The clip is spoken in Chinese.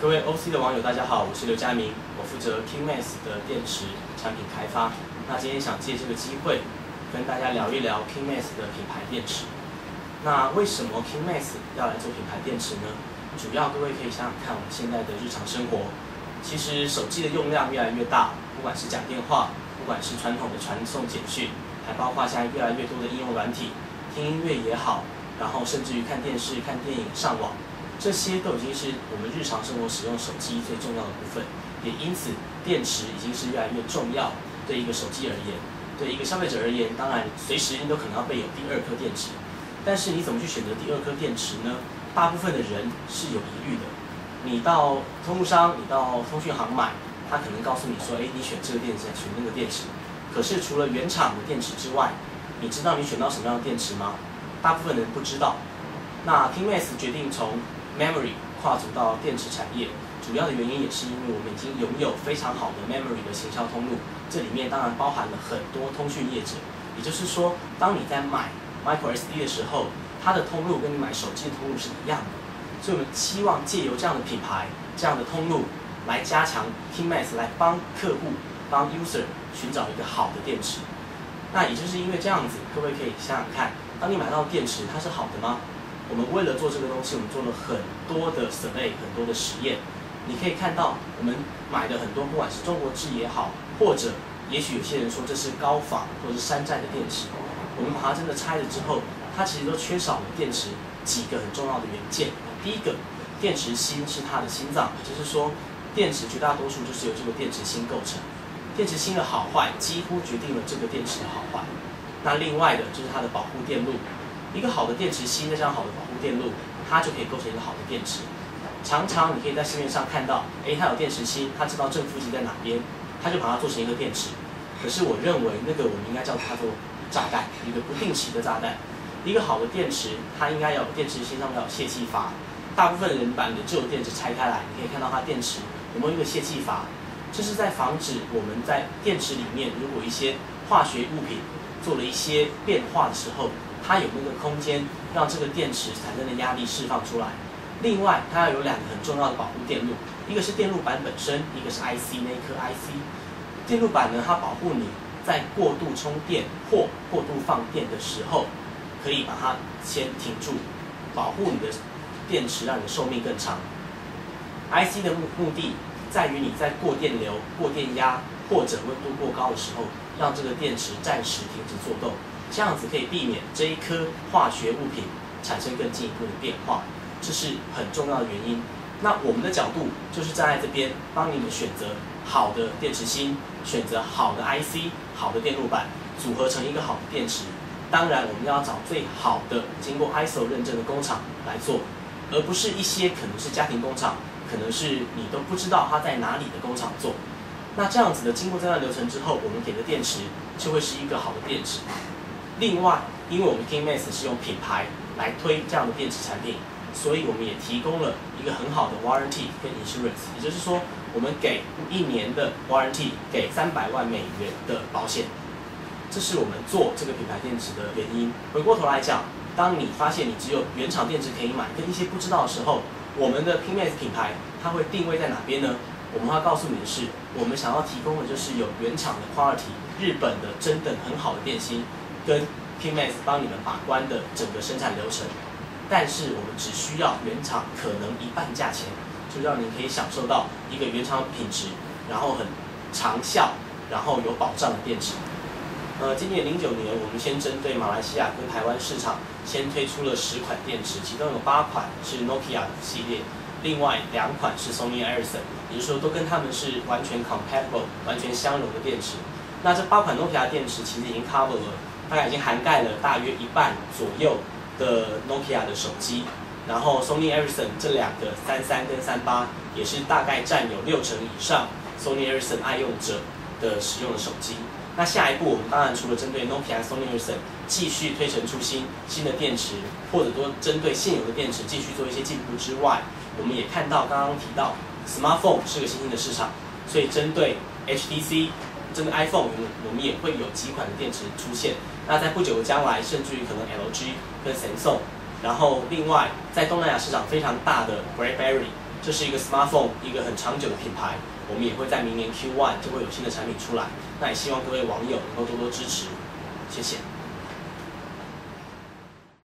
各位 OC 的网友，大家好，我是刘佳明，我负责 Kingmax 的电池产品开发。那今天想借这个机会，跟大家聊一聊 Kingmax 的品牌电池。那为什么 Kingmax 要来做品牌电池呢？主要各位可以想想看，我们现在的日常生活，其实手机的用量越来越大，不管是讲电话，不管是传统的传送简讯，还包括现在越来越多的应用软体，听音乐也好，然后甚至于看电视、看电影、上网。这些都已经是我们日常生活使用手机最重要的部分，也因此电池已经是越来越重要。对一个手机而言，对一个消费者而言，当然随时你都可能要备有第二颗电池。但是你怎么去选择第二颗电池呢？大部分的人是有疑虑的。你到通路商，你到通讯行买，他可能告诉你说：“哎，你选这个电池，选那个电池。”可是除了原厂的电池之外，你知道你选到什么样的电池吗？大部分人不知道。那 k i n m a x 决定从 Memory 跨足到电池产业，主要的原因也是因为我们已经拥有非常好的 Memory 的行销通路，这里面当然包含了很多通讯业者。也就是说，当你在买 Micro SD 的时候，它的通路跟你买手机的通路是一样的。所以我们希望借由这样的品牌、这样的通路，来加强 Kingmax 来帮客户、帮 User 寻找一个好的电池。那也就是因为这样子，各位可以想想看，当你买到电池，它是好的吗？我们为了做这个东西，我们做了很多的 survey，很多的实验。你可以看到，我们买的很多，不管是中国制也好，或者也许有些人说这是高仿或者是山寨的电池，我们把它真的拆了之后，它其实都缺少了电池几个很重要的元件。第一个，电池芯是它的心脏，就是说电池绝大多数就是由这个电池芯构成。电池芯的好坏几乎决定了这个电池的好坏。那另外的就是它的保护电路。一个好的电池芯，再加上好的保护电路，它就可以构成一个好的电池。常常你可以在市面上看到，哎，它有电池芯，它知道正负极在哪边，它就把它做成一个电池。可是我认为那个我们应该叫它做炸弹，一个不定期的炸弹。一个好的电池，它应该要有电池芯上面有泄气阀。大部分人把你的旧电池拆开来，你可以看到它电池有没有一个泄气阀，这是在防止我们在电池里面如果一些化学物品做了一些变化的时候。它有那个空间，让这个电池产生的压力释放出来。另外，它要有两个很重要的保护电路，一个是电路板本身，一个是 IC 那一颗 IC。电路板呢，它保护你在过度充电或过度放电的时候，可以把它先停住，保护你的电池，让你的寿命更长。IC 的目目的在于你在过电流、过电压或者温度过高的时候，让这个电池暂时停止作动。这样子可以避免这一颗化学物品产生更进一步的变化，这是很重要的原因。那我们的角度就是站在这边，帮你们选择好的电池芯，选择好的 IC、好的电路板，组合成一个好的电池。当然，我们要找最好的经过 ISO 认证的工厂来做，而不是一些可能是家庭工厂，可能是你都不知道它在哪里的工厂做。那这样子的经过这段流程之后，我们给的电池就会是一个好的电池。另外，因为我们 Kingmax 是用品牌来推这样的电池产品，所以我们也提供了一个很好的 warranty 跟 insurance，也就是说，我们给一年的 warranty，给三百万美元的保险。这是我们做这个品牌电池的原因。回过头来讲，当你发现你只有原厂电池可以买，跟一些不知道的时候，我们的 Kingmax 品牌它会定位在哪边呢？我们要告诉你的是，我们想要提供的就是有原厂的 quality，日本的真的很好的电芯。跟 Kingmax 帮你们把关的整个生产流程，但是我们只需要原厂可能一半价钱，就让您可以享受到一个原厂品质，然后很长效，然后有保障的电池。呃，今年零九年，我们先针对马来西亚跟台湾市场，先推出了十款电池，其中有八款是 Nokia 系列，另外两款是 Sony Ericsson，也就是说都跟他们是完全 compatible、完全相容的电池。那这八款 Nokia 电池其实已经 cover 了。大概已经涵盖了大约一半左右的 Nokia 的手机，然后 Sony Ericsson 这两个三三跟三八也是大概占有六成以上 Sony Ericsson 爱用者的使用的手机。那下一步我们当然除了针对 Nokia、Sony Ericsson 继续推陈出新新的电池，或者说针对现有的电池继续做一些进步之外，我们也看到刚刚提到 Smartphone 是个新兴的市场，所以针对 HTC。这个 iPhone，我们我们也会有几款的电池出现。那在不久的将来，甚至于可能 LG 跟 Samsung，然后另外在东南亚市场非常大的 BlackBerry，这是一个 smartphone 一个很长久的品牌，我们也会在明年 Q1 就会有新的产品出来。那也希望各位网友能够多多支持，谢谢。